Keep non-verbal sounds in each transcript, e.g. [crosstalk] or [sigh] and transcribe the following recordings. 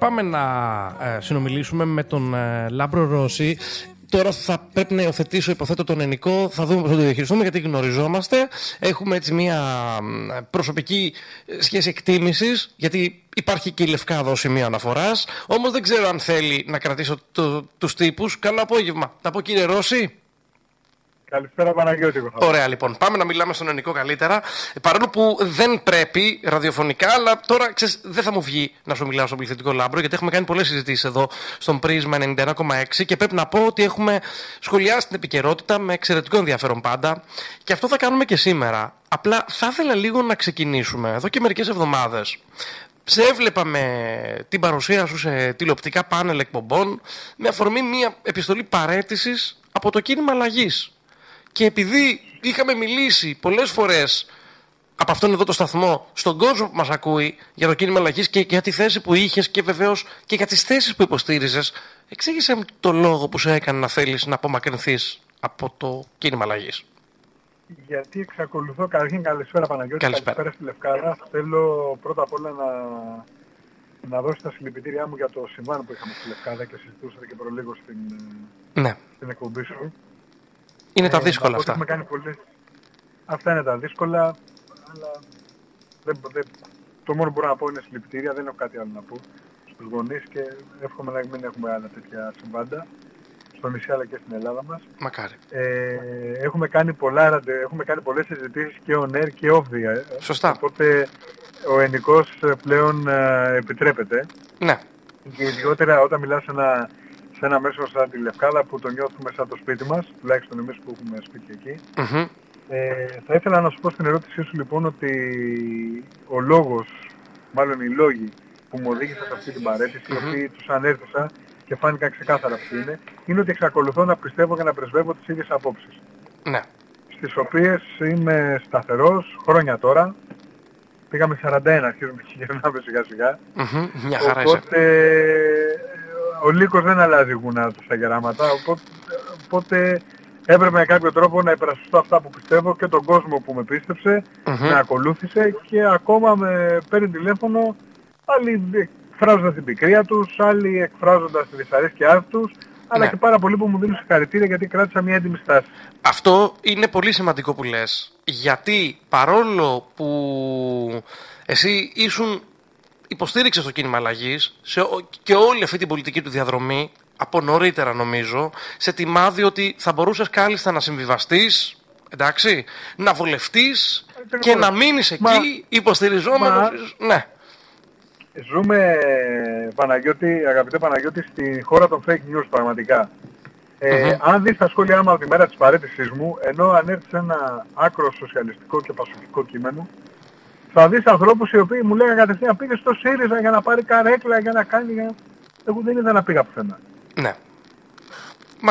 πάμε να ε, συνομιλήσουμε με τον ε, Λάμπρο Ρώσση. Τώρα θα πρέπει να υιοθετήσω, υποθέτω, τον ενικό. Θα δούμε πώς θα το διαχειριστούμε, γιατί γνωριζόμαστε. Έχουμε έτσι μια προσωπική σχέση εκτίμησης, γιατί υπάρχει και η λευκά εδώ σημείο αναφοράς. Όμως δεν ξέρω αν θέλει να κρατήσω το, τους τύπους. Καλό απόγευμα. Να πω κύριε Ρώσση. Καλησπέρα Παναγιώτη. Ωραία λοιπόν, πάμε να μιλάμε στον ενικό καλύτερα. Παρόλο που δεν πρέπει ραδιοφωνικά, αλλά τώρα ξέρεις, δεν θα μου βγει να σου μιλάω στον πληθυντικό Λάμπρο, γιατί έχουμε κάνει πολλές συζητήσεις εδώ στον Πρίσμα 91,6 και πρέπει να πω ότι έχουμε σχολιάσει την επικαιρότητα με εξαιρετικό ενδιαφέρον πάντα. Και αυτό θα κάνουμε και σήμερα. Απλά θα ήθελα λίγο να ξεκινήσουμε εδώ και μερικές εβδομάδες. Σε έβλεπα με την παρουσία σου σε τηλεοπτικά πάνελ εκπομπών με αφορμή μια επιστολή παρέτησης από το κίνημα αλλαγής και επειδή είχαμε μιλήσει πολλές φορές από αυτόν εδώ το σταθμό στον κόσμο που μας ακούει για το κίνημα αλλαγής και για τη θέση που είχες και βεβαίως και για τις θέσεις που υποστήριζες εξήγησε μου το λόγο που σε έκανε να θέλεις να απομακρυνθείς από το κίνημα αλλαγής. Γιατί εξακολουθώ, καταρχήν καλησπέρα Παναγιώτη, καλησπέρα. καλησπέρα στη Λευκάδα. Θέλω πρώτα απ' όλα να, να δώσω τα συλληπιτήριά μου για το συμβάν που είχαμε στη Λευκάδα και συζητούσατε και προλίγο στην, ναι. στην εκπομπή σου. Είναι τα ε, δύσκολα αυτά. κάνει πολλές... Αυτά είναι τα δύσκολα, αλλά δεν, δεν... το μόνο που μπορώ να πω είναι συλληπιτήρια, δεν έχω κάτι άλλο να πω στους γονείς και εύχομαι να μην έχουμε άλλα τέτοια συμβάντα στο νησί αλλά και στην Ελλάδα μας. Μακάρι. Ε, έχουμε κάνει, πολλά, έχουμε κάνει πολλές συζητήσεις και on air και off the air. Σωστά. Οπότε ο ενικός πλέον ε, επιτρέπεται. Ναι. Και ιδιότερα όταν μιλάς σε ένα σε ένα μέσο σαν τη Λευκάδα που το νιώθουμε σαν το σπίτι μας, τουλάχιστον εμείς που έχουμε σπίτι εκεί. Mm-hmm. Ε, θα ήθελα να σου πω στην ερώτησή σου λοιπόν ότι ο λόγος, μάλλον οι λόγοι που μου οδήγησαν σε αυτή την παρέτηση, mm-hmm. οι οποίοι τους ανέρθησα και φάνηκαν ξεκάθαρα ποιοι είναι, είναι ότι εξακολουθώ να πιστεύω και να πρεσβεύω τις ίδιες απόψεις. Ναι. Στις οποίες είμαι σταθερός χρόνια τώρα. Πήγαμε 41, αρχίζουμε και γυρνάμε σιγά σιγά. Mm-hmm. Μια χαρά Οπότε ο λύκος δεν αλλάζει γούνα στα γεράματα, οπότε, οπότε έπρεπε με κάποιο τρόπο να υπερασπιστώ αυτά που πιστεύω και τον κόσμο που με πίστεψε, mm-hmm. με ακολούθησε και ακόμα με παίρνει τηλέφωνο άλλοι εκφράζοντας την πικρία τους, άλλοι εκφράζοντας τη δυσαρέσκειά τους, αλλά ναι. και πάρα πολλοί που μου δίνουν συγχαρητήρια γιατί κράτησα μια έντιμη στάση. Αυτό είναι πολύ σημαντικό που λες, γιατί παρόλο που εσύ ήσουν υποστήριξε το κίνημα αλλαγής και όλη αυτή την πολιτική του διαδρομή, από νωρίτερα νομίζω, σε τιμάδι ότι θα μπορούσες κάλλιστα να συμβιβαστείς, εντάξει, να βολευτεί και να μείνεις εκεί υποστηριζόμενος. Ναι. Ζούμε, Παναγιώτη, αγαπητέ Παναγιώτη, στη χώρα των fake news πραγματικά. Ε, Αν δεις τα σχόλιά μου από τη μέρα της παρέτησής μου, ενώ ανέρθει ένα άκρο σοσιαλιστικό και πασοχικό κείμενο, θα δεις ανθρώπους οι οποίοι μου λέγανε κατευθείαν πήγε στο ΣΥΡΙΖΑ για να πάρει καρέκλα, για να κάνει... Για... Εγώ δεν είδα να πήγα πουθενά. Ναι.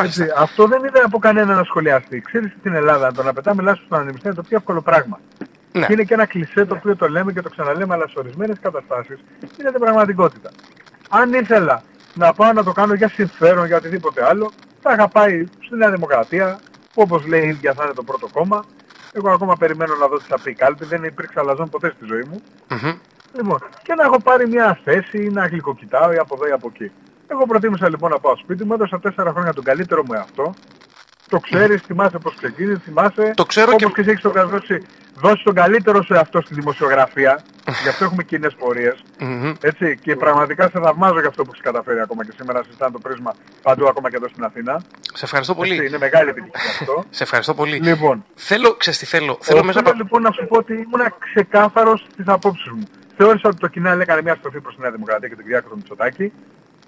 Έτσι, αυτό δεν είδα από κανένα να σχολιαστεί. Ξέρεις στην Ελλάδα το να πετάμε λάθος στον ανεμιστή είναι το πιο εύκολο πράγμα. Ναι. Και είναι και ένα κλισέ το οποίο το λέμε και το ξαναλέμε, αλλά σε ορισμένες καταστάσεις είναι την πραγματικότητα. Αν ήθελα να πάω να το κάνω για συμφέρον, για οτιδήποτε άλλο, θα είχα πάει στη Νέα Δημοκρατία, όπως λέει η ίδια θα είναι το πρώτο κόμμα, εγώ ακόμα περιμένω να δω τι θα πει η κάλπη, δεν υπήρξε αλαζόν ποτέ στη ζωή μου. Mm-hmm. Λοιπόν, και να έχω πάρει μια θέση ή να γλυκοκοιτάω ή από εδώ ή από εκεί. Εγώ προτίμησα λοιπόν να πάω σπίτι μου, έδωσα τέσσερα χρόνια τον καλύτερο μου εαυτό. Το ξέρεις, θυμάσαι πώς ξεκίνησε, θυμάσαι το ξέρω όπως και... και έχεις το δώσει, δώσει τον καλύτερο σου εαυτό στη δημοσιογραφία. Γι' αυτό έχουμε κοινές πορείες. Mm-hmm. Έτσι, και πραγματικά σε θαυμάζω για αυτό που έχεις καταφέρει ακόμα και σήμερα συζητάνε το πρίσμα παντού ακόμα και εδώ στην Αθήνα. Σε ευχαριστώ πολύ. Έτσι, είναι μεγάλη επιτυχία αυτό. [laughs] σε ευχαριστώ πολύ. Λοιπόν, θέλω, ξέρεις τι θέλω. Θέλω μέσα από... λοιπόν να σου πω ότι ήμουν ξεκάθαρος στις απόψεις μου. Θεώρησα ότι το κοινάλ έκανε μια στροφή προς τη Νέα Δημοκρατία και τον Κυριάκο Μητσοτάκη.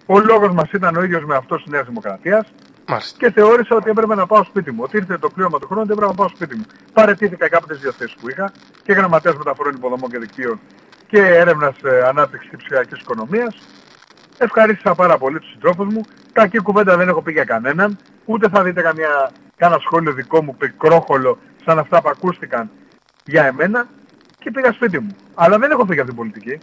Ο λόγος μας ήταν ο ίδιος με αυτός της Νέας Δημοκρατίας. Μάλιστα. Και θεώρησα ότι έπρεπε να πάω σπίτι μου. Ότι ήρθε το κλείωμα του χρόνου και έπρεπε να πάω σπίτι μου. Παρετήθηκα κάποιες δύο θέσεις που είχα και γραμματέας μεταφορών υποδομών και δικτύων και έρευνας ε, ανάπτυξης και ψηφιακής οικονομίας. Ευχαρίστησα πάρα πολύ τους συντρόφους μου. Κακή κουβέντα δεν έχω πει για κανέναν. Ούτε θα δείτε καμιά, κάνα σχόλιο δικό μου πικρόχολο σαν αυτά που ακούστηκαν για εμένα και πήγα σπίτι μου. Αλλά δεν έχω φύγει από την πολιτική.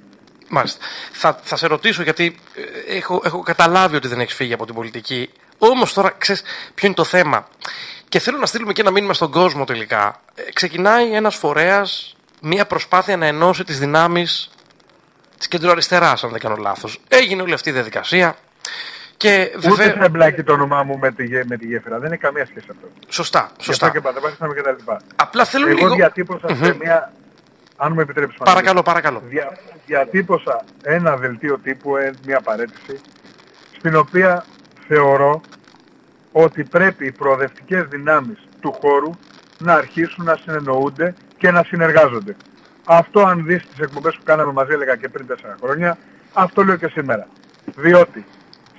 Μάλιστα. Θα, θα σε ρωτήσω γιατί ε, έχω, έχω καταλάβει ότι δεν έχεις φύγει από την πολιτική. Όμως τώρα ξέρεις ποιο είναι το θέμα. Και θέλω να στείλουμε και ένα μήνυμα στον κόσμο τελικά. Ε, ξεκινάει ένας φορέας μια προσπάθεια να ενώσει τις δυνάμεις της κεντροαριστεράς, αν δεν κάνω λάθος. Έγινε όλη αυτή η διαδικασία. Και βέβαια... Ούτε θα εμπλάκει το όνομά μου με τη, με τη γέφυρα. Δεν είναι καμία σχέση αυτό. Σωστά. σωστά. Και και τα λοιπά. Απλά θέλω Εγώ λίγο... διατύπωσα mm-hmm. σε μια... Αν μου επιτρέψεις. Παρακαλώ, παρακαλώ. Δια... Διατύπωσα ένα δελτίο τύπου, ε, μια παρέτηση, στην οποία θεωρώ ότι πρέπει οι προοδευτικές δυνάμεις του χώρου να αρχίσουν να συνεννοούνται και να συνεργάζονται. Αυτό αν δεις τις εκπομπές που κάναμε μαζί έλεγα και πριν 4 χρόνια, αυτό λέω και σήμερα. Διότι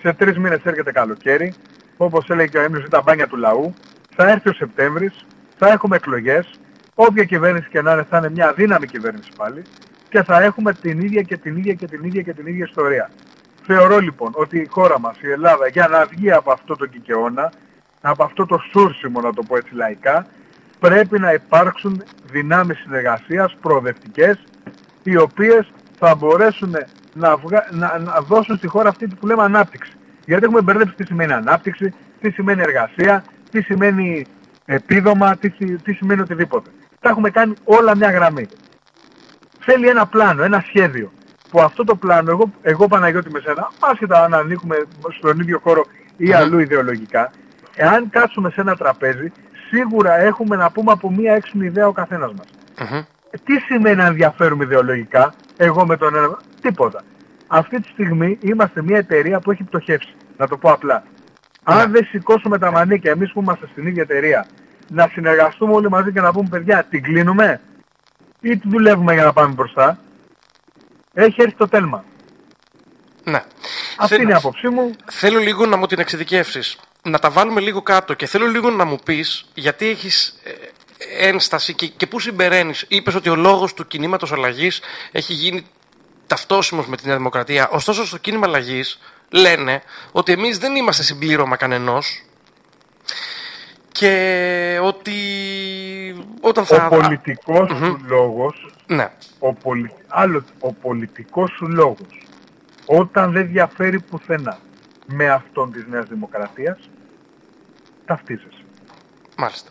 σε τρεις μήνες έρχεται καλοκαίρι, όπως έλεγε και ο Έμιλος τα μπάνια του λαού, θα έρθει ο Σεπτέμβρης, θα έχουμε εκλογές, όποια κυβέρνηση και να είναι θα είναι μια αδύναμη κυβέρνηση πάλι και θα έχουμε την ίδια και την ίδια και την ίδια και την ίδια ιστορία. Θεωρώ λοιπόν ότι η χώρα μας, η Ελλάδα, για να βγει από αυτό το κικαιώνα, από αυτό το σούρσιμο να το πω έτσι λαϊκά, πρέπει να υπάρξουν δυνάμεις συνεργασίας προοδευτικές, οι οποίες θα μπορέσουν να, να, να δώσουν στη χώρα αυτή που λέμε ανάπτυξη. Γιατί έχουμε μπερδέψει τι σημαίνει ανάπτυξη, τι σημαίνει εργασία, τι σημαίνει επίδομα, τι, τι σημαίνει οτιδήποτε. Τα έχουμε κάνει όλα μια γραμμή. Θέλει ένα πλάνο, ένα σχέδιο. Που αυτό το πλάνο, εγώ, εγώ Παναγιώτη με σένα, άσχετα αν ανήκουμε στον ίδιο χώρο ή αλλού ιδεολογικά, εάν κάτσουμε σε ένα τραπέζι, σίγουρα έχουμε να πούμε από μία έξυπνη ιδέα ο καθένας μας. Τι σημαίνει να ενδιαφέρουμε ιδεολογικά, εγώ με τον ένα, τίποτα. Αυτή τη στιγμή είμαστε μια εταιρεία που έχει πτωχεύσει, να το πω απλά. Αν ναι. δεν σηκώσουμε τα μανίκια εμείς που είμαστε στην ίδια εταιρεία, να συνεργαστούμε όλοι μαζί και να πούμε παιδιά, την κλείνουμε ή τη δουλεύουμε για να πάμε μπροστά, έχει έρθει το τέλμα. Ναι. Αυτή είναι η άποψή μου. Θέλω λίγο να μου την εξειδικεύσεις. Να τα βάλουμε λίγο κάτω και θέλω λίγο να μου πεις γιατί έχεις ε, ένσταση και, και πού συμπεραίνεις. Είπες ότι ο λόγος του κινήματος αλλαγής έχει γίνει ταυτόσιμος με τη Νέα Δημοκρατία. Ωστόσο, στο κίνημα αλλαγής λένε ότι εμείς δεν είμαστε συμπλήρωμα κανενός και ότι όταν θα... Ο πολιτικός σου λόγος, ναι. ο, πολι... Άλλο, ο πολιτικός σου λόγος, όταν δεν διαφέρει πουθενά με αυτόν της Νέας Δημοκρατίας, ταυτίζεσαι. Μάλιστα.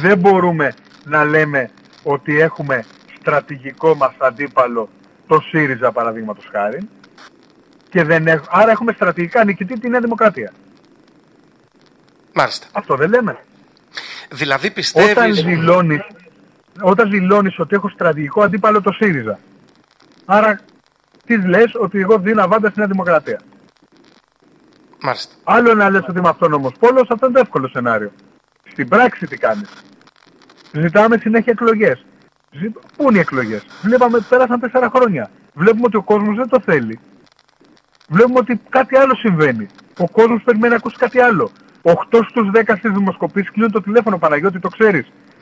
Δεν μπορούμε να λέμε ότι έχουμε στρατηγικό μας αντίπαλο το ΣΥΡΙΖΑ παραδείγματος χάρη και δεν έχ... άρα έχουμε στρατηγικά νικητή τη Νέα Δημοκρατία. Μάλιστα. Αυτό δεν λέμε. Δηλαδή πιστεύεις... Όταν δηλώνεις, όταν δηλώνεις ότι έχω στρατηγικό αντίπαλο το ΣΥΡΙΖΑ, άρα τι λες ότι εγώ δίνω αβάντα στη Νέα Δημοκρατία; Μάλιστα. Άλλο να λες ότι είμαι αυτόνομος πόλος, αυτό είναι το εύκολο σενάριο. Στην πράξη τι κάνεις; Ζητάμε συνέχεια εκλογές. Πού είναι οι εκλογές; Βλέπαμε ότι πέρασαν τέσσερα χρόνια. Βλέπουμε ότι ο κόσμος δεν το θέλει. Βλέπουμε ότι κάτι άλλο συμβαίνει. Ο κόσμος περιμένει να ακούσει κάτι άλλο. 8 στους 10 στις δημοσκοπήσεις κλείνουν το τηλέφωνο Παναγιώτη, το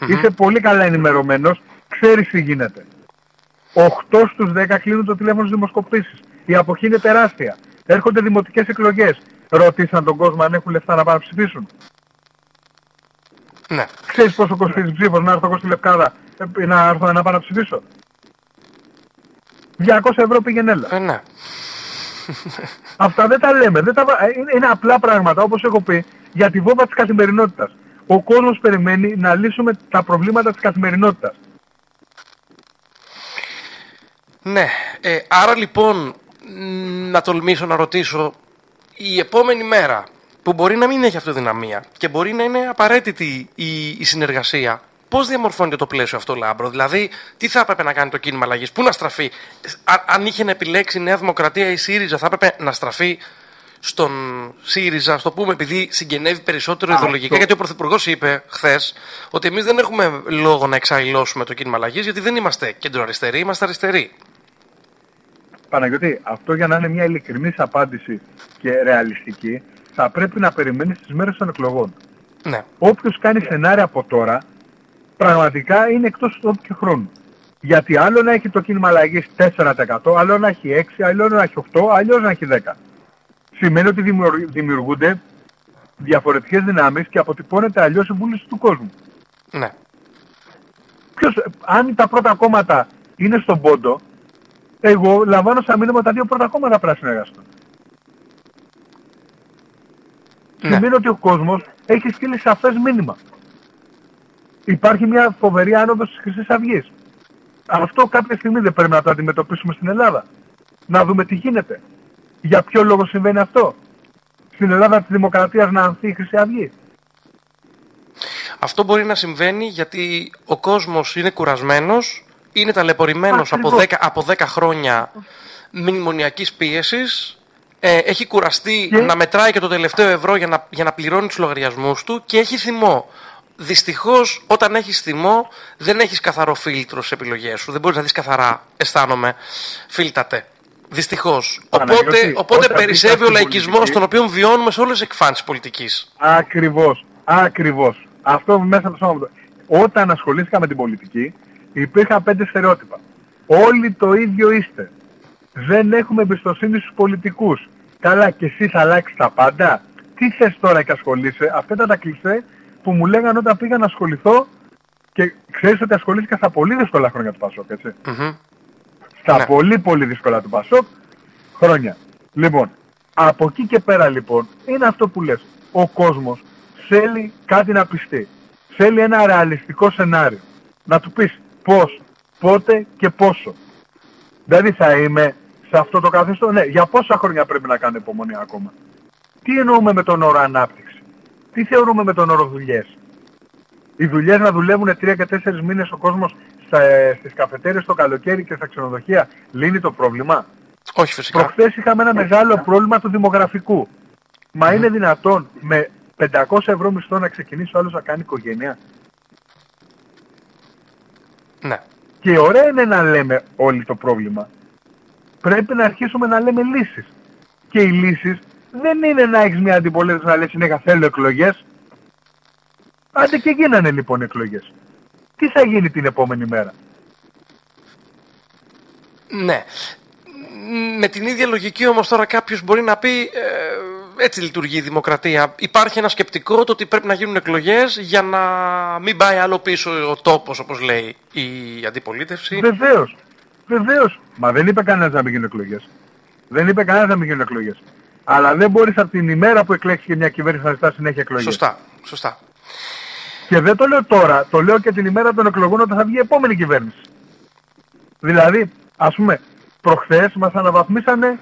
ξέρεις. Είσαι πολύ καλά ενημερωμένος, ξέρεις τι γίνεται. 8 στους 10 κλείνουν το τηλέφωνο στις δημοσκοπήσεις. Η αποχή είναι τεράστια. Έρχονται δημοτικές εκλογές. Ρωτήσαν τον κόσμο αν έχουν λεφτά να πάνε να ψηφίσουν. Ναι. Ξέρεις πόσο κοστίζει ψήφος να έρθω εγώ στη Λευκάδα ε, να έρθω να πάω να ψηφίσω; 200 ευρώ πήγαινε έλα. Ε, ναι. Αυτά δεν τα λέμε. Δεν τα... Ε, είναι, είναι απλά πράγματα όπως έχω πει για τη βόμβα της καθημερινότητας. Ο κόσμος περιμένει να λύσουμε τα προβλήματα της καθημερινότητας. Ναι. Ε, άρα λοιπόν να τολμήσω να ρωτήσω η επόμενη μέρα που μπορεί να μην έχει αυτοδυναμία και μπορεί να είναι απαραίτητη η, η συνεργασία. Πώς διαμορφώνεται το πλαίσιο αυτό, Λάμπρο, Δηλαδή, τι θα έπρεπε να κάνει το κίνημα αλλαγής, πού να στραφεί; αν είχε να επιλέξει η Νέα Δημοκρατία ή η ΣΥΡΙΖΑ, θα έπρεπε να στραφεί στον ΣΥΡΙΖΑ, ας το πούμε, επειδή συγγενεύει περισσότερο ιδεολογικά. Γιατί ο Πρωθυπουργός είπε χθες ότι εμείς δεν έχουμε λόγο να εξαϊλώσουμε το κίνημα αλλαγής, γιατί δεν είμαστε κέντρο-αριστεροί, είμαστε αριστεροί. Παναγιώτη, αυτό για να είναι μια ειλικρινής απάντηση και ρεαλιστική, θα πρέπει να περιμένεις τις μέρες των εκλογών. Ναι. Όποιος κάνει σενάρια από τώρα, πραγματικά είναι εκτός του όποιου χρόνου. Γιατί άλλο να έχει το κίνημα αλλαγής 4%, άλλο να έχει 6%, άλλο να έχει 8%, αλλιώς να έχει 10%. Σημαίνει ότι δημιουργούνται διαφορετικές δυνάμεις και αποτυπώνεται αλλιώς η βούληση του κόσμου. Ναι. Ποιος, αν τα πρώτα κόμματα είναι στον πόντο, εγώ λαμβάνω σαν μήνυμα τα δύο πρώτα κόμματα πρέπει να συνεργαστούν. Ναι. Σημαίνει ότι ο κόσμος έχει στείλει σαφές μήνυμα. Υπάρχει μια φοβερή άνοδος της Χρυσής Αυγής. Αυτό κάποια στιγμή δεν πρέπει να το αντιμετωπίσουμε στην Ελλάδα. Να δούμε τι γίνεται. Για ποιο λόγο συμβαίνει αυτό; Στην Ελλάδα της Δημοκρατίας να ανθεί η Χρυσή Αυγή; Αυτό μπορεί να συμβαίνει γιατί ο κόσμος είναι κουρασμένος, είναι ταλαιπωρημένος από 10, από 10 χρόνια μνημονιακής πίεσης, ε, έχει κουραστεί να μετράει και το τελευταίο ευρώ για να, για να πληρώνει τους λογαριασμούς του και έχει θυμό. Δυστυχώς, όταν έχεις θυμό, δεν έχεις καθαρό φίλτρο στις επιλογές σου. Δεν μπορείς να δεις καθαρά, αισθάνομαι, φίλτατε. Δυστυχώς. Οπότε, οπότε περισσεύει ο λαϊκισμός, τον οποίο βιώνουμε σε όλες τις εκφάνσεις πολιτικής. Ακριβώς. Ακριβώς. Αυτό μέσα από το σώμα Όταν ασχολήθηκα με την πολιτική, υπήρχαν πέντε στερεότυπα. Όλοι το ίδιο είστε. Δεν έχουμε εμπιστοσύνη στους πολιτικούς. Καλά, και εσύ θα αλλάξεις τα πάντα. Τι θες τώρα και ασχολείσαι; Αυτά ήταν τα κλεισέ που μου λέγανε όταν πήγα να ασχοληθώ και ξέρεις ότι ασχολήθηκα στα πολύ δύσκολα χρόνια του Πασόκ, έτσι. Mm-hmm. Στα ναι. πολύ πολύ δύσκολα του Πασόκ χρόνια. Λοιπόν, από εκεί και πέρα λοιπόν είναι αυτό που λες. Ο κόσμος θέλει κάτι να πιστεί. Θέλει ένα ρεαλιστικό σενάριο. Να του πεις πώς, πότε και πόσο. Δηλαδή θα είμαι σε αυτό το καθεστώς. Ναι, για πόσα χρόνια πρέπει να κάνω υπομονή ακόμα. Τι εννοούμε με τον όρο ανάπτυξη; Τι θεωρούμε με τον όρο δουλειές; Οι δουλειές να δουλεύουν 3 και 4 μήνες ο κόσμος στις καφετέρειες το καλοκαίρι και στα ξενοδοχεία λύνει το πρόβλημα; Όχι φυσικά. Προχθές είχαμε ένα μεγάλο πρόβλημα του δημογραφικού. Μα είναι δυνατόν με 500 ευρώ μισθό να ξεκινήσει ο άλλος να κάνει οικογένεια; Ναι. Και ωραία είναι να λέμε όλοι το πρόβλημα. Πρέπει να αρχίσουμε να λέμε λύσεις. Και οι λύσεις δεν είναι να έχεις μια αντιπολίτευση να λες συνέχεια θέλω εκλογές. Άντε και γίνανε λοιπόν εκλογές. Τι θα γίνει την επόμενη μέρα; Ναι. Με την ίδια λογική όμως τώρα κάποιος μπορεί να πει ε, έτσι λειτουργεί η δημοκρατία. Υπάρχει ένα σκεπτικό το ότι πρέπει να γίνουν εκλογές για να μην πάει άλλο πίσω ο τόπος, όπως λέει η αντιπολίτευση. Βεβαίως. Βεβαίως. Μα δεν είπε κανένας να μην γίνουν εκλογές. Δεν είπε κανένας να μην γίνουν εκλογές. Αλλά δεν μπορείς από την ημέρα που εκλέξεις μια κυβέρνηση να ζητάς συνέχεια εκλογές. Σωστά. Σωστά. Και δεν το λέω τώρα, το λέω και την ημέρα των εκλογών όταν θα βγει η επόμενη κυβέρνηση. Δηλαδή, ας πούμε, προχθές μας αναβαθμίσανε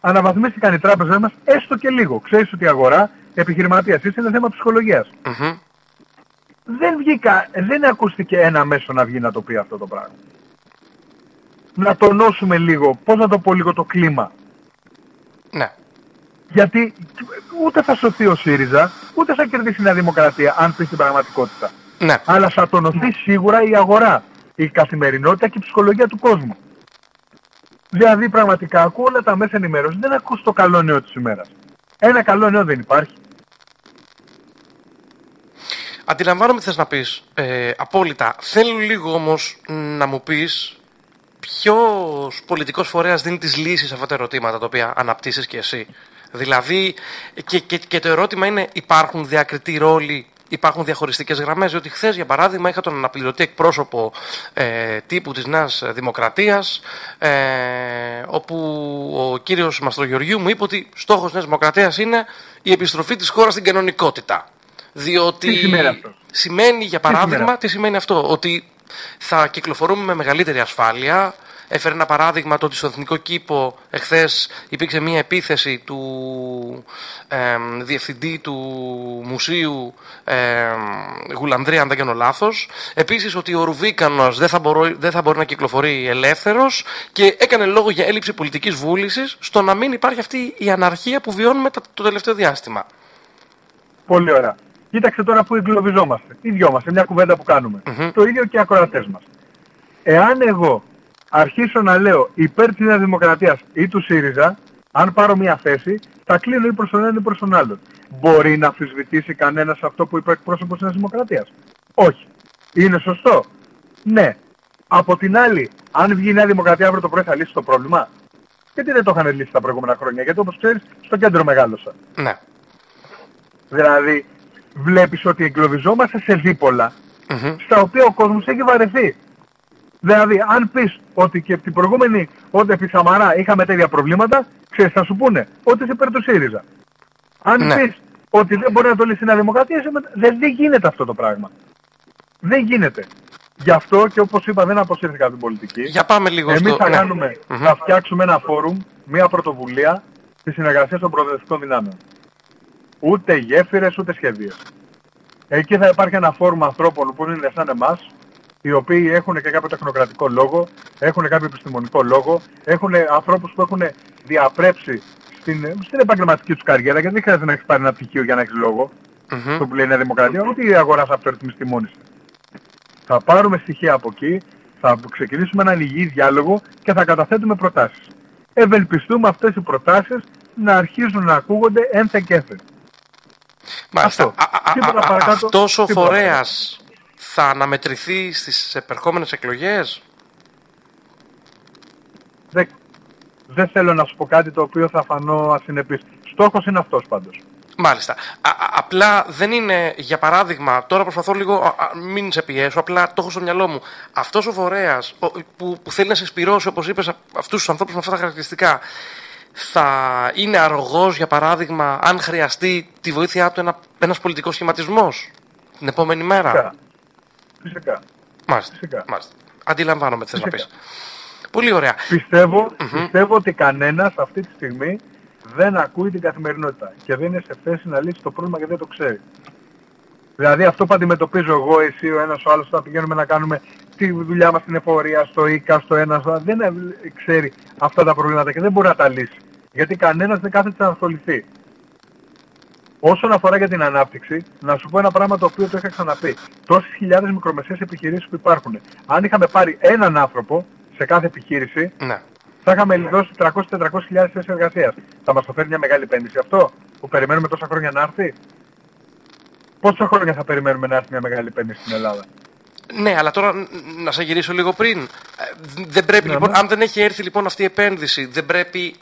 αναβαθμίστηκαν οι τράπεζες μας έστω και λίγο. Ξέρεις ότι η αγορά επιχειρηματίας είναι θέμα Δεν, βγήκα, δεν ακούστηκε ένα μέσο να βγει να το πει αυτό το πράγμα. Να τονώσουμε λίγο, πώς να το πω λίγο το κλίμα. Ναι. Γιατί ούτε θα σωθεί ο ΣΥΡΙΖΑ, ούτε θα κερδίσει η Νέα Δημοκρατία, αν πει την πραγματικότητα. Ναι. Αλλά θα τονωθεί σίγουρα η αγορά, η καθημερινότητα και η ψυχολογία του κόσμου. Δηλαδή πραγματικά ακούω όλα τα μέσα ενημέρωσης, δεν ακούς το καλό νέο της ημέρας. Ένα καλό νέο δεν υπάρχει. Αντιλαμβάνομαι τι θες να πεις, ε, απόλυτα. Θέλω λίγο όμως να μου πεις ποιος πολιτικός φορέας δίνει τις λύσεις σε αυτά τα ερωτήματα τα οποία αναπτύσσεις και εσύ. Δηλαδή, και, και, και το ερώτημα είναι υπάρχουν διακριτοί ρόλοι υπάρχουν διαχωριστικές γραμμές. Διότι χθες, για παράδειγμα, είχα τον αναπληρωτή εκπρόσωπο ε, τύπου της Νέας Δημοκρατίας, ε, όπου ο κύριος Μαστρογεωργίου μου είπε ότι στόχος τη Νέας Δημοκρατίας είναι η επιστροφή της χώρας στην κανονικότητα. Διότι τι σημαίνει αυτό; Σημαίνει, για παράδειγμα, τι σημαίνει αυτό, ότι θα κυκλοφορούμε με μεγαλύτερη ασφάλεια, Έφερε ένα παράδειγμα το ότι στο Εθνικό Κήπο εχθές υπήρξε μια επίθεση του ε, διευθυντή του Μουσείου ε, Γουλανδρία, αν δεν κάνω λάθος. Επίσης ότι ο Ρουβίκανος δεν θα, μπορεί, δεν θα μπορεί να κυκλοφορεί ελεύθερος και έκανε λόγο για έλλειψη πολιτικής βούλησης στο να μην υπάρχει αυτή η αναρχία που βιώνουμε το τελευταίο διάστημα. Πολύ ωραία. Κοίταξε τώρα που εγκλωβιζόμαστε. Οι δυο μας, σε μια κουβέντα που κάνουμε. Το ίδιο και οι ακροατές μας. Εάν εγώ αρχίσω να λέω υπέρ της Νέας Δημοκρατίας ή του ΣΥΡΙΖΑ, αν πάρω μια θέση, θα κλείνω ή προς τον ένα ή προς τον άλλον. Μπορεί να αμφισβητήσει κανένας αυτό που είπε εκπρόσωπος της Νέας Δημοκρατίας; Όχι. Είναι σωστό; Ναι. Από την άλλη, αν βγει η Νέα Δημοκρατία αύριο το πρωί θα λύσει το πρόβλημα; Γιατί δεν το είχαν λύσει τα προηγούμενα χρόνια; Γιατί όπως ξέρεις, στο κέντρο μεγάλωσα. Ναι. Δηλαδή, βλέπεις ότι εγκλωβιζόμαστε σε διπολα στα οποία ο κόσμος έχει βαρεθεί. Δηλαδή, αν πεις ότι και την προηγούμενη, όταν επί Σαμαρά είχαμε τέτοια προβλήματα, ξέρεις, θα σου πούνε ότι είσαι υπέρ του ΣΥΡΙΖΑ. Αν ναι. πεις ότι δεν μπορεί να το λύσει η Δημοκρατία, δεν, δεν γίνεται αυτό το πράγμα. Δεν γίνεται. Γι' αυτό και όπως είπα δεν αποσύρθηκα από την πολιτική. Για πάμε λίγο Εμείς στο... θα, ναι. κάνουμε, θα φτιάξουμε ένα φόρουμ, μια πρωτοβουλία στη συνεργασία των προοδευτικών δυνάμεων. Ούτε γέφυρες ούτε σχέδια. Εκεί θα υπάρχει ένα φόρουμ ανθρώπων που είναι σαν εμάς, οι οποίοι έχουν και κάποιο τεχνοκρατικό λόγο, έχουν κάποιο επιστημονικό λόγο, έχουν ανθρώπους που έχουν διαπρέψει στην, στην επαγγελματική τους καριέρα, γιατί δεν χρειάζεται να έχεις πάρει ένα πτυχίο για να έχεις λόγο, Μμμ. το που λέει η Νέα Δημοκρατία, ούτε η αγοράς θα το ρυθμιστεί μόνη της. Θα πάρουμε στοιχεία από εκεί, θα ξεκινήσουμε έναν υγιή διάλογο και θα καταθέτουμε προτάσεις. Ευελπιστούμε αυτές οι προτάσεις να αρχίζουν να ακούγονται ένθε και ένθε. Μάλιστα. Αυτό. Α- α- Τίποτα α- παρακάτω, Αυτός ο τίποτα φορέας θα αναμετρηθεί στις επερχόμενες εκλογές; Δεν, δεν θέλω να σου πω κάτι το οποίο θα φανώ ασυνεπής. Στόχος είναι αυτός πάντως. Μάλιστα. Α- α- απλά δεν είναι, για παράδειγμα, τώρα προσπαθώ λίγο, α, α, μην σε πιέσω, απλά το έχω στο μυαλό μου. Αυτός ο φορέας ο- που, που θέλει να σε σπυρώσει, όπως είπες, α- αυτούς τους ανθρώπους με αυτά τα χαρακτηριστικά, θα είναι αρρωγός, για παράδειγμα, αν χρειαστεί τη βοήθειά του ένα, ένας πολιτικός σχηματισμός την επόμενη μέρα; Φυσικά. Φυσικά. Μάλιστα. Φυσικά. Μάλιστα. Αντιλαμβάνομαι τι θες να Φυσικά. πεις. Πολύ ωραία. Πιστεύω, πιστεύω ότι κανένας αυτή τη στιγμή δεν ακούει την καθημερινότητα και δεν είναι σε θέση να λύσει το πρόβλημα γιατί δεν το ξέρει. Δηλαδή αυτό που αντιμετωπίζω εγώ, εσύ, ο ένας ο άλλος, όταν πηγαίνουμε να κάνουμε τη δουλειά μας στην εφορία, στο ΙΚΑ, στο ένας, στο... δεν ξέρει αυτά τα προβλήματα και δεν μπορεί να τα λύσει. Γιατί κανένας δεν κάθεται να ασχοληθεί. Όσον αφορά για την ανάπτυξη, να σου πω ένα πράγμα το οποίο το είχα ξαναπεί. Τόσες χιλιάδες μικρομεσαίες επιχειρήσεις που υπάρχουν. Αν είχαμε πάρει έναν άνθρωπο σε κάθε επιχείρηση, Ναι. θα είχαμε δώσει 300-400 χιλιάδες θέσεις εργασίας. Θα μας το φέρει μια μεγάλη επένδυση αυτό που περιμένουμε τόσα χρόνια να έρθει; Πόσα χρόνια θα περιμένουμε να έρθει μια μεγάλη επένδυση στην Ελλάδα; Ναι, αλλά τώρα ν- να σε γυρίσω λίγο πριν. Ε, δ- Δεν πρέπει Ναι, λοιπόν, ναι. αν δεν έχει έρθει λοιπόν αυτή η επένδυση, δεν πρέπει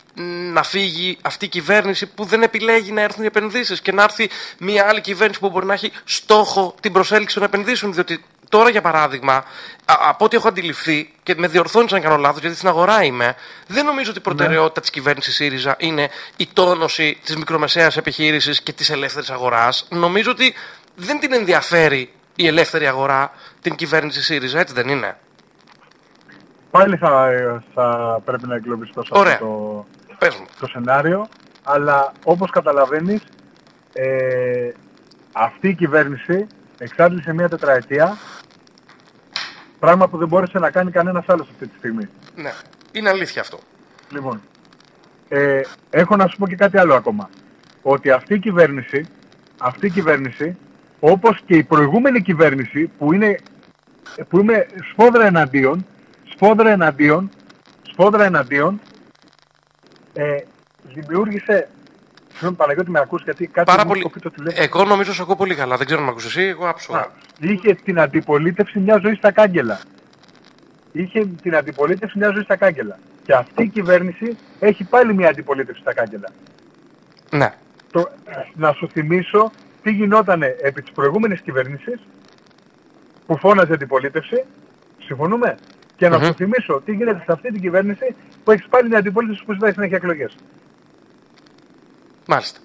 να φύγει αυτή η κυβέρνηση που δεν επιλέγει να έρθουν οι επενδύσεις και να έρθει μια άλλη κυβέρνηση που μπορεί να έχει στόχο την προσέλκυση των επενδύσεων. Διότι τώρα, για παράδειγμα, α- από ό,τι έχω αντιληφθεί και με διορθώνεις αν κάνω λάθος, γιατί στην αγορά είμαι, δεν νομίζω ότι η προτεραιότητα της κυβέρνησης ΣΥΡΙΖΑ είναι η τόνωση της μικρομεσαίας επιχείρησης και της ελεύθερης αγοράς. Νομίζω ότι δεν την ενδιαφέρει η ελεύθερη αγορά την κυβέρνηση ΣΥΡΙΖΑ, έτσι δεν είναι; Πάλι θα, θα πρέπει να εγκλωβιστώ σε Ωραία. αυτό το, Πες μου. το σενάριο, αλλά όπως καταλαβαίνεις, ε, αυτή η κυβέρνηση εξάντλησε μια τετραετία, πράγμα που δεν μπόρεσε να κάνει κανένας άλλος αυτή τη στιγμή. Ναι, είναι αλήθεια αυτό. Λοιπόν, ε, έχω να σου πω και κάτι άλλο ακόμα. Ότι αυτή η κυβέρνηση, αυτή η κυβέρνηση, όπως και η προηγούμενη κυβέρνηση, που είναι, που είμαι σφόδρα εναντίον, σφόδρα εναντίον, σφόδρα εναντίον, ε, δημιούργησε, συγγνώμη Παναγιώτη με ακούς γιατί κάτι Πάρα μου πολύ. κοπεί το τηλέφωνο. Εγώ νομίζω σε ακούω πολύ καλά. Δεν ξέρω αν με ακούς εσύ, εγώ άψογα. Α, είχε την αντιπολίτευση μια ζωή στα κάγκελα. Είχε την αντιπολίτευση μια ζωή στα κάγκελα. Και αυτή η κυβέρνηση έχει πάλι μια αντιπολίτευση στα κάγκελα. Ναι. Το, να σου θυμίσω τι γινόταν επί της προηγούμενης κυβέρνησης που φώναζε αντιπολίτευση. Συμφωνούμε; Και να Μμμ. σου θυμίσω τι γίνεται σε αυτή την κυβέρνηση που έχει πάλι μια αντιπολίτευση που ζητάει συνέχεια εκλογές. Μάλιστα.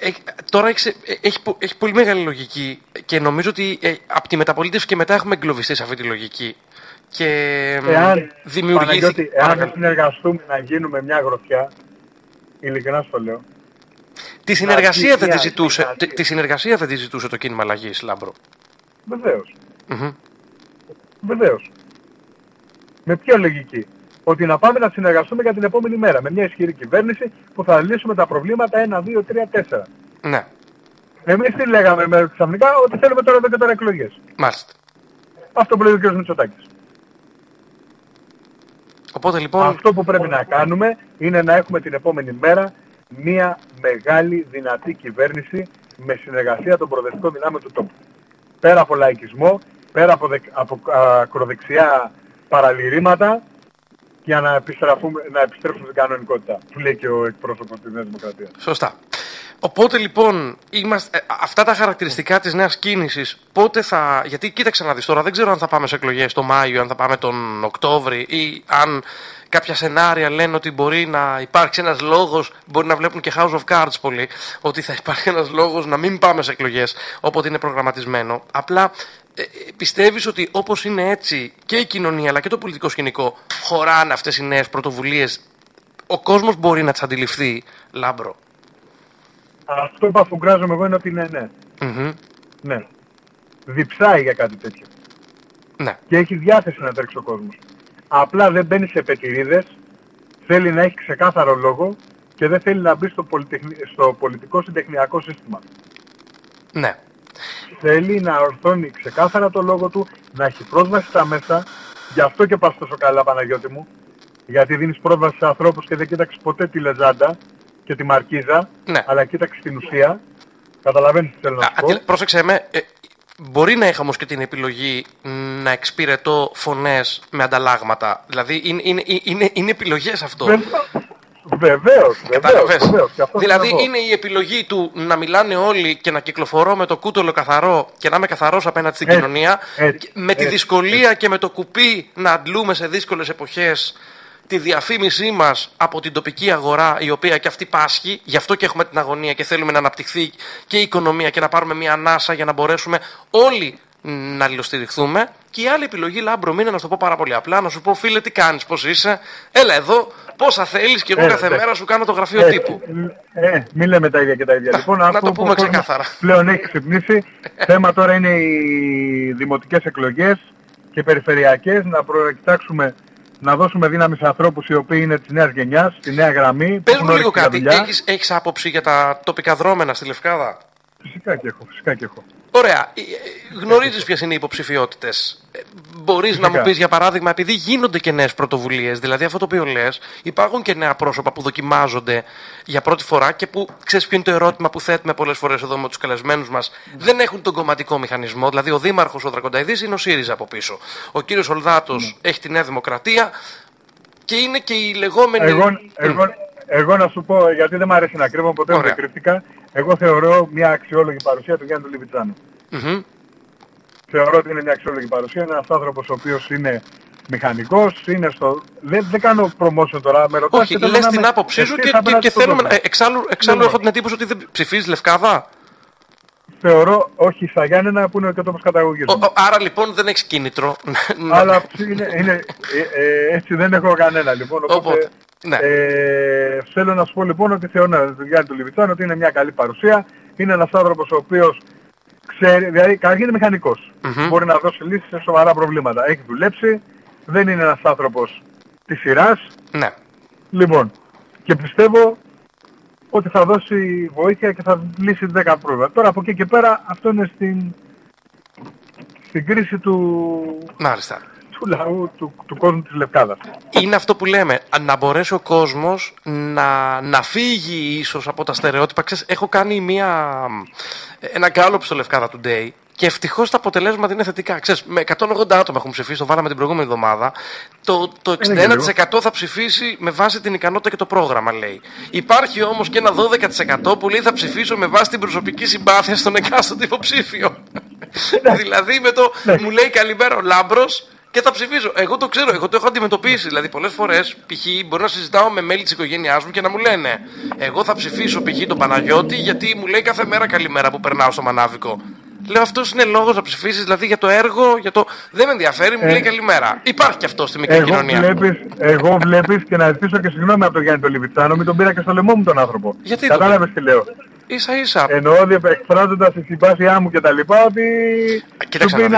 Ε, ε, τώρα έχεις, έχει, πο- έχει πολύ μεγάλη λογική και νομίζω ότι ε, από τη μεταπολίτευση και μετά έχουμε εγκλωβιστεί σε αυτή τη λογική. Και μ, Εάν, δημιουργήθηκε. Παναγιώτη, εάν δεν Παρακαλώ. συνεργαστούμε να γίνουμε μια γροθιά, ειλικρινά στο λέω, Τη συνεργασία, να δεν τη, αρχίσει ζητούσε, μια- τη, τη συνεργασία δεν τη ζητούσε το κίνημα αλλαγής, Λάμπρο. βεβαίως. Μμμ. Βεβαίως. Με ποια λογική; Ότι να πάμε να συνεργαστούμε για την επόμενη μέρα με μια ισχυρή κυβέρνηση που θα λύσουμε τα προβλήματα 1, 2, 3, 4. Ναι, Εμείς τι λέγαμε με ξαφνικά ότι θέλουμε τώρα εδώ και τώρα εκλογές. μάλιστα. Αυτό που λέει ο κ. Μητσοτάκης. Οπότε λοιπόν. Αυτό που πρέπει να κάνουμε είναι να έχουμε την επόμενη μέρα μια μεγάλη δυνατή κυβέρνηση με συνεργασία των προοδευτικών δυνάμεων του τόπου. Πέρα από λαϊκισμό, πέρα από, δεκ- από α, ακροδεξιά παραλυρήματα για να, επιστραφούμε, να επιστρέψουμε στην κανονικότητα, που λέει και ο εκπρόσωπος της Νέας Δημοκρατίας. Σωστά. Οπότε λοιπόν, είμαστε, ε, αυτά τα χαρακτηριστικά της νέας κίνησης, πότε θα... Γιατί κοίταξε να δεις τώρα, δεν ξέρω αν θα πάμε σε εκλογές το Μάιο, αν θα πάμε τον Οκτώβρη ή αν κάποια σενάρια λένε ότι μπορεί να υπάρξει ένας λόγος, μπορεί να βλέπουν και House of Cards πολύ, ότι θα υπάρχει ένας λόγος να μην πάμε σε εκλογές όποτε είναι προγραμματισμένο. Απλά ε, πιστεύεις ότι όπως είναι έτσι και η κοινωνία αλλά και το πολιτικό σκηνικό χωράνε αυτές οι νέες πρωτοβουλίες; Ο κόσμος μπορεί να τις αντιληφθεί, Λάμπρο; Αυτό που αφουγκράζομαι εγώ είναι ότι ναι, ναι. mm Ναι. Διψάει για κάτι τέτοιο. Ναι. Και έχει διάθεση να τρέξει ο κόσμος. Απλά δεν μπαίνει σε πετηρίδες, θέλει να έχει ξεκάθαρο λόγο και δεν θέλει να μπει στο, στο πολιτικό συντεχνιακό σύστημα. Ναι. Θέλει να ορθώνει ξεκάθαρα το λόγο του, να έχει πρόσβαση στα μέσα, γι' αυτό και πας τόσο καλά Παναγιώτη μου, γιατί δίνεις πρόσβαση σε ανθρώπους και δεν κοίταξες ποτέ τη λεζάντα και τη μαρκίζα, ναι. αλλά κοίταξες την ουσία. Καταλαβαίνεις τι θέλω να σου πω. Πρόσεξε με, ε, μπορεί να είχα όμως και την επιλογή να εξυπηρετώ φωνές με ανταλλάγματα. Δηλαδή είναι, είναι, είναι, είναι επιλογές αυτό. Βεβαίως. Δηλαδή είναι η επιλογή του να μιλάνε όλοι και να κυκλοφορώ με το κούτελο καθαρό και να είμαι καθαρός απέναντι στην κοινωνία. με τη δυσκολία και με το κουπί να αντλούμε σε δύσκολες εποχές τη διαφήμισή μας από την τοπική αγορά, η οποία και αυτή πάσχει. Γι' αυτό και έχουμε την αγωνία και θέλουμε να αναπτυχθεί και η οικονομία και να πάρουμε μια ανάσα για να μπορέσουμε όλοι να αλληλοστηριχθούμε. Και η άλλη επιλογή, Λάμπρο, είναι να σου το πω πάρα πολύ απλά, να σου πω, φίλε, τι κάνεις, πώς είσαι, έλα εδώ, πόσα θέλεις και εγώ ε, κάθε ε, μέρα σου κάνω το γραφείο ε, τύπου. Ε, ε, μην λέμε τα ίδια και τα ίδια. λοιπόν, να το πούμε ξεκάθαρα. Πλέον έχει ξυπνήσει. Θέμα τώρα είναι οι δημοτικές εκλογές και περιφερειακές. Να προκοιτάξουμε να δώσουμε δύναμη σε ανθρώπους οι οποίοι είναι της νέας γενιάς, τη νέα γραμμή. Πες μου λίγο κάτι. Έχεις άποψη για τα τοπικά δρόμενα στη Λευκάδα; Φυσικά και έχω, φυσικά και έχω. Ωραία. Ε, ε, Γνωρίζεις ποιες είναι οι υποψηφιότητες. Ε, Μπορείς να μου πεις για παράδειγμα, επειδή γίνονται και νέες πρωτοβουλίες, δηλαδή αυτό το οποίο λες, υπάρχουν και νέα πρόσωπα που δοκιμάζονται για πρώτη φορά και που ξέρεις ποιο είναι το ερώτημα που θέτουμε πολλές φορές εδώ με τους καλεσμένους μας. Δεν έχουν τον κομματικό μηχανισμό. Δηλαδή, ο Δήμαρχος ο Δρακονταϊδή είναι ο ΣΥΡΙΖΑ από πίσω. Ο κύριος Ολδάτος ναι. έχει τη Νέα Δημοκρατία και είναι και η λεγόμενη. Εγώ, εγώ, εγώ να σου πω, γιατί δεν μου αρέσει να κρύβω, ποτέ δεν κρύφτηκα. Εγώ θεωρώ μια αξιόλογη παρουσία του Γιάννη του Λιβιτσάνου. Mm-hmm. Θεωρώ ότι είναι μια αξιόλογη παρουσία. Είναι ένας άνθρωπος ο οποίος είναι μηχανικός, είναι στο... Δεν, δεν κάνω promotion τώρα, με ρωτάς. Όχι, λες την άποψή σου και, και, και θέλουμε... Ε, εξάλλου, εξάλλου έχω την εντύπωση ότι δεν ψηφίζεις Λευκάδα. Θεωρώ, όχι στα Γιάννενα που είναι και ο τόπος καταγωγής μου. Άρα λοιπόν δεν έχεις κίνητρο. Αλλά [laughs] είναι, είναι, ε, ε, έτσι δεν έχω κανένα λοιπόν. Οπότε, οπότε ναι. ε, θέλω να σου πω λοιπόν ότι θεωρώ τον Γιάννη του Λιβιτσάνου ότι είναι μια καλή παρουσία. Είναι ένας άνθρωπος ο οποίος ξέρει, δηλαδή καταρχήν είναι μηχανικός. Mm-hmm. Μπορεί να δώσει λύσεις σε σοβαρά προβλήματα. Έχει δουλέψει, δεν είναι ένας άνθρωπος της σειράς. Ναι. Λοιπόν, και πιστεύω ότι θα δώσει βοήθεια και θα λύσει 10 πρόβλημα. Τώρα από εκεί και πέρα αυτό είναι στην, στην κρίση του... Μάλιστα του λαού, του, του κόσμου της Λευκάδας. Είναι αυτό που λέμε, να μπορέσει ο κόσμος να, να φύγει ίσως από τα στερεότυπα. Ξέρεις, έχω κάνει μια, ένα γκάλωπ στο Λευκάδα Today και ευτυχώς τα αποτελέσματα είναι θετικά. Ξέρεις, με 180 άτομα έχουν ψηφίσει, το βάλαμε την προηγούμενη εβδομάδα. Το, το 61% θα ψηφίσει με βάση την ικανότητα και το πρόγραμμα, λέει. Υπάρχει όμως και ένα 12% που λέει θα ψηφίσω με βάση την προσωπική συμπάθεια στον εκάστοτε υποψήφιο. Ναι. [laughs] δηλαδή με το ναι. μου λέει καλημέρα ο Λάμπρος, και θα ψηφίζω. Εγώ το ξέρω, εγώ το έχω αντιμετωπίσει. Δηλαδή, πολλές φορές, π.χ. μπορεί να συζητάω με μέλη της οικογένειάς μου και να μου λένε Εγώ θα ψηφίσω π.χ. τον Παναγιώτη γιατί μου λέει κάθε μέρα καλημέρα που περνάω στο Μανάβικο. Λέω αυτός είναι λόγος να ψηφίσεις, δηλαδή για το έργο, για το. Δεν με ενδιαφέρει, μου ε, λέει καλημέρα. Υπάρχει και αυτό στη μικρή εγώ κοινωνία. Βλέπεις, εγώ βλέπεις και να ζητήσω και συγγνώμη από τον Γιάννη τον Λιβιτσάνο, μην τον πήρα και στο λαιμό μου τον άνθρωπο. Γιατί Κατάλαβες τι λέω. σα ίσα. Εννοώ εκφράζοντας τη συμπάθειά μου και τα λοιπά ότι. Κοίταξε.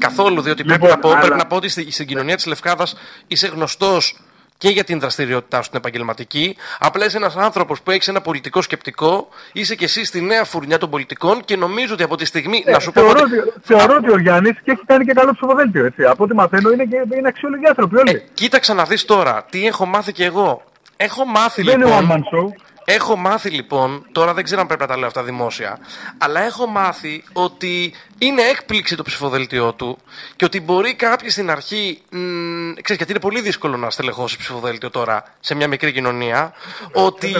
Καθόλου, διότι λοιπόν, πρέπει, να πω, πρέπει να πω ότι στην κοινωνία της Λευκάδας είσαι γνωστός και για την δραστηριότητά σου την επαγγελματική. Απλά είσαι ένας άνθρωπος που έχεις ένα πολιτικό σκεπτικό, είσαι και εσύ στη νέα φουρνιά των πολιτικών και νομίζω ότι από τη στιγμή. Ε, να σου θεωρώ, πω ότι... θεωρώ ότι ο Γιάννης και έχει κάνει και καλό ψηφοδέλτιο. Έτσι. Από ό,τι μαθαίνω είναι, και, είναι αξιόλογοι άνθρωποι όλοι. Ε, κοίταξα να δεις τώρα τι έχω μάθει κι εγώ. Έχω μάθει Δεν λοιπόν. Είναι show. Έχω μάθει λοιπόν, τώρα δεν ξέρω αν πρέπει να τα λέω αυτά δημόσια, αλλά έχω μάθει ότι είναι έκπληξη το ψηφοδέλτιό του και ότι μπορεί κάποιοι στην αρχή. Μ, ξέρεις, γιατί είναι πολύ δύσκολο να στελεχώσει ψηφοδέλτιο τώρα σε μια μικρή κοινωνία. Ότι,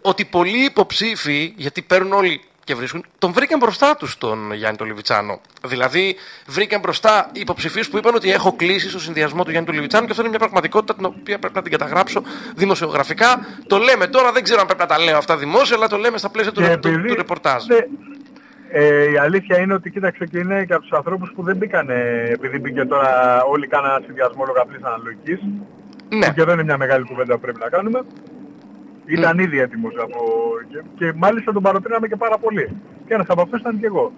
ότι πολλοί υποψήφοι, γιατί παίρνουν όλοι και βρίσκουν, τον βρήκαν μπροστά τους τον Γιάννη τον Λιβιτσάνο. Δηλαδή, βρήκαν μπροστά υποψηφίους που είπαν ότι έχω κλείσει στο συνδυασμό του Γιάννη του Λιβιτσάνου και αυτό είναι μια πραγματικότητα την οποία πρέπει να την καταγράψω δημοσιογραφικά. Το λέμε τώρα, δεν ξέρω αν πρέπει να τα λέω αυτά δημόσια, αλλά το λέμε στα πλαίσια του, του, του, ρεπορτάζ. Ε, η αλήθεια είναι ότι κοίταξε και είναι και από τους ανθρώπους που δεν μπήκαν επειδή μπήκε τώρα όλοι κάναν ένα συνδυασμό λόγω απλής αναλογικής. Ναι. Και δεν είναι μια μεγάλη κουβέντα που πρέπει να κάνουμε. Ήταν ήδη έτοιμος από... Και, και μάλιστα τον παροτρύναμε και πάρα πολύ. Και ένας από αυτούς ήταν και εγώ.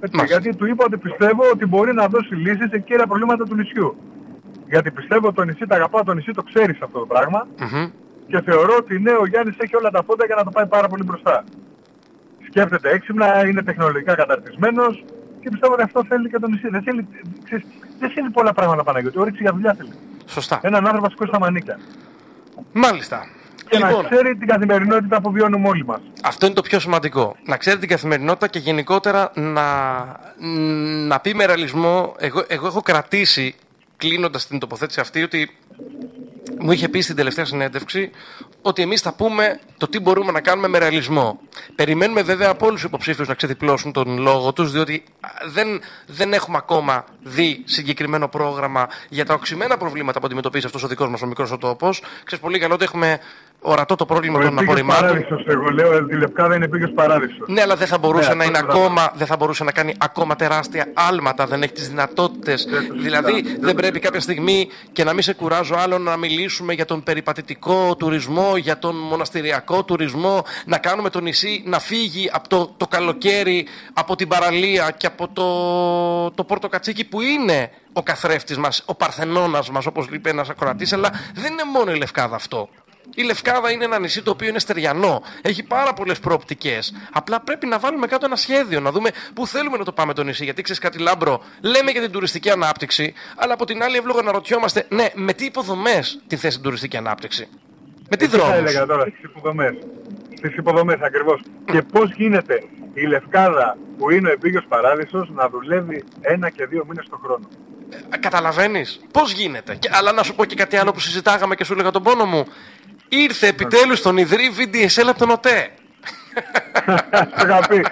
Έτσι, γιατί του είπα ότι πιστεύω ότι μπορεί να δώσει λύσεις σε κύρια προβλήματα του νησιού. Γιατί πιστεύω ότι το νησί, τα αγαπάω το νησί, το ξέρεις αυτό το πραγμα mm-hmm. Και θεωρώ ότι ναι, ο Γιάννης έχει όλα τα φώτα για να το πάει πάρα πολύ μπροστά. Σκέφτεται έξυπνα, είναι τεχνολογικά καταρτισμένος και πιστεύω ότι αυτό θέλει και το νησί. Δεν θέλει, ξέρεις, δεν θέλει πολλά πράγματα Παναγιώτη. Όρεξη για δουλειά θέλει. Σωστά. Έναν άνθρωπο βασικό στα μανίκια. Μάλιστα. Και λοιπόν, να ξέρει την καθημερινότητα που βιώνουμε όλοι μας. Αυτό είναι το πιο σημαντικό. Να ξέρει την καθημερινότητα και γενικότερα να, να πει με ρεαλισμό. Εγώ, εγώ έχω κρατήσει, κλείνοντας την τοποθέτηση αυτή, ότι μου είχε πει στην τελευταία συνέντευξη ότι εμείς θα πούμε το τι μπορούμε να κάνουμε με ρεαλισμό. Περιμένουμε βέβαια από όλους τους υποψήφιους να ξεδιπλώσουν τον λόγο τους, διότι δεν, δεν έχουμε ακόμα δει συγκεκριμένο πρόγραμμα για τα οξυμένα προβλήματα που αντιμετωπίζει αυτός ο δικός μας ο μικρός τόπος. Ξέρεις πολύ καλά ότι έχουμε ορατό το πρόβλημα των απορριμμάτων. Παράδεισος, εγώ λέω, η Λευκάδα είναι πήγες παράδεισος. Ναι, αλλά δεν θα μπορούσε ναι, να είναι ακόμα, δεν θα μπορούσε να κάνει ακόμα τεράστια άλματα, δεν έχει τις δυνατότητες. δηλαδή δεν πρέπει κάποια στιγμή και να μην σε κουράζω άλλο να μιλήσουμε για τον περιπατητικό τουρισμό, για τον μοναστηριακό τουρισμό, να κάνουμε το νησί να φύγει από το, το καλοκαίρι, από την παραλία και από το, το Πόρτο Κατσίκι που είναι ο καθρέφτης μας, ο παρθενώνας μας όπως είπε ένας ακροατής, αλλά δεν είναι μόνο η Λευκάδα αυτό. Η Λευκάδα είναι ένα νησί το οποίο είναι στεριανό. Έχει πάρα πολλές προοπτικές. Απλά πρέπει να βάλουμε κάτω ένα σχέδιο, να δούμε πού θέλουμε να το πάμε το νησί. Γιατί ξέρεις κάτι λάμπρο, λέμε για την τουριστική ανάπτυξη, αλλά από την άλλη εύλογα να ρωτιόμαστε, ναι, με τι υποδομές τη θέση την τουριστική ανάπτυξη; Με τι δρόμου. Θα έλεγα τώρα στις υποδομές. Στις υποδομές ακριβώς. Και πώς γίνεται η Λευκάδα που είναι ο επίγειος παράδεισος να δουλεύει ένα και δύο μήνες το χρόνο; Ε, Καταλαβαίνεις; Πώς γίνεται; Και, αλλά να σου πω και κάτι άλλο που συζητάγαμε και σου έλεγα τον πόνο μου. Ήρθε επιτέλους στον Ιδρύ VDSL από τον ΟΤΕ. Το είχα πει.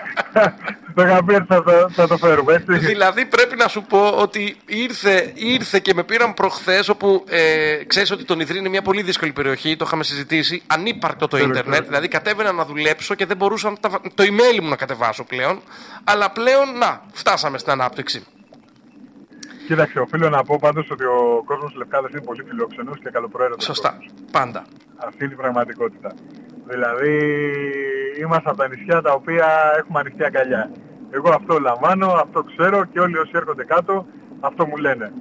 Το είχα πει θα το, θα το φέρουμε. Έτσι. Δηλαδή πρέπει να σου πω ότι ήρθε, ήρθε και με πήραν προχθές όπου ε, ξέρεις ότι τον Ιδρύ είναι μια πολύ δύσκολη περιοχή, το είχαμε συζητήσει, ανύπαρκτο το ίντερνετ, δηλαδή κατέβαινα να δουλέψω και δεν μπορούσα το email μου να κατεβάσω πλέον, αλλά πλέον να, φτάσαμε στην ανάπτυξη. Κοίταξε, οφείλω να πω πάντως ότι ο κόσμος Λευκάδας είναι πολύ φιλόξενος και καλοπροαίρετος. Σωστά. Πάντα. Αυτή είναι η πραγματικότητα. Δηλαδή, είμαστε από τα νησιά τα οποία έχουμε ανοιχτή αγκαλιά. Εγώ αυτό λαμβάνω, αυτό ξέρω και όλοι όσοι έρχονται κάτω αυτό μου λένε.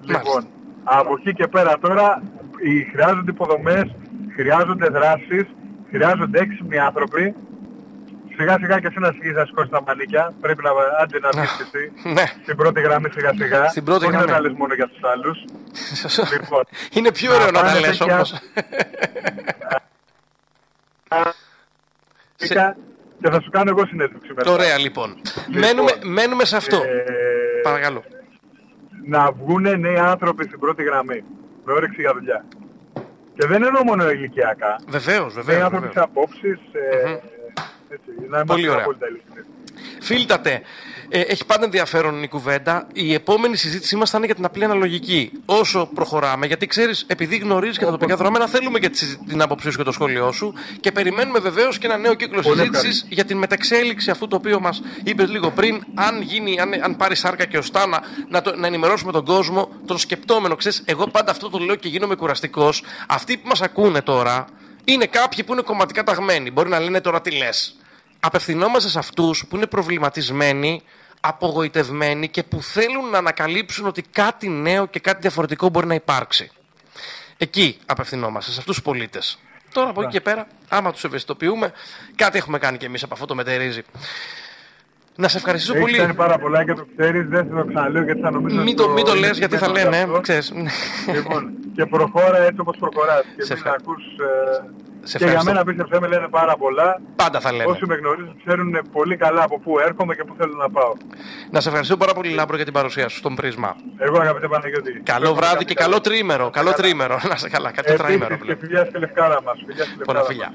Λοιπόν, από εκεί και πέρα τώρα χρειάζονται υποδομές, χρειάζονται δράσεις, χρειάζονται έξυπνοι άνθρωποι Σιγά σιγά και εσύ να σιγείς να σηκώσεις τα μανίκια. Πρέπει να άντε να βγεις και εσύ. Ναι. Στην πρώτη γραμμή σιγά σιγά. Στην πρώτη γραμμή. Όχι να τα λες μόνο για τους άλλους. [laughs] λοιπόν, Είναι πιο ωραίο να, τα λες όμως. [laughs] Και θα σου κάνω εγώ συνέντευξη μετά. Ωραία λοιπόν. λοιπόν μένουμε, μένουμε σε αυτό. Ε, Παρακαλώ. Να βγουν νέοι άνθρωποι στην πρώτη γραμμή. Με όρεξη για δουλειά. Και δεν εννοώ μόνο ηλικιακά. Βεβαίως, βεβαίως. Νέοι άνθρωποι σε απόψεις. Ε, Πολύ ωραία. Φίλτατε, ε, έχει πάντα ενδιαφέρον η κουβέντα. Η επόμενη συζήτησή μας θα είναι για την απλή αναλογική. Όσο προχωράμε, γιατί ξέρεις, επειδή γνωρίζεις και τα τοπικά δρομένα, θέλουμε και την άποψή σου και το σχόλιο σου και περιμένουμε βεβαίως και ένα νέο κύκλο συζήτησης για την μεταξέλιξη αυτού το οποίο μας είπες λίγο πριν. Αν, γίνει, αν, αν πάρει σάρκα και οστάνα, να, το, να ενημερώσουμε τον κόσμο, τον σκεπτόμενο. Ξέρεις, εγώ πάντα αυτό το λέω και γίνομαι κουραστικός. Αυτοί που μας ακούνε τώρα, είναι κάποιοι που είναι κομματικά ταγμένοι. Μπορεί να λένε τώρα τι λες. Απευθυνόμαστε σε αυτούς που είναι προβληματισμένοι, απογοητευμένοι και που θέλουν να ανακαλύψουν ότι κάτι νέο και κάτι διαφορετικό μπορεί να υπάρξει. Εκεί απευθυνόμαστε, σε αυτούς τους πολίτες. Τώρα από εκεί και πέρα, άμα τους ευαισθητοποιούμε, κάτι έχουμε κάνει κι εμείς από αυτό το μετερίζει. Να σε ευχαριστήσω Έχεις πολύ. κάνει πάρα πολλά και το ξέρεις, δεν θα το ξαναλέω γιατί θα νομίζω. Μην το, μην το λες γιατί θα λένε, ξέρεις. Λοιπόν, και προχώρα έτσι όπως προχωράς. Και σε μην ακούς, ε, σε και για μένα πίστεψέ με λένε πάρα πολλά. Πάντα θα λένε. Όσοι με γνωρίζουν ξέρουν πολύ καλά από πού έρχομαι και πού θέλω να πάω. Να σε ευχαριστώ πάρα πολύ, Λάμπρο, για την παρουσία σου στο Πρίσμα. Εγώ αγαπητέ Παναγιώτη. Καλό βράδυ και καλό τριήμερο. Καλό τριήμερο. [laughs] Να σε καλά, καλό τριήμερο. Και φιλιά στη λευκάρα μας. Πολλά φιλιά.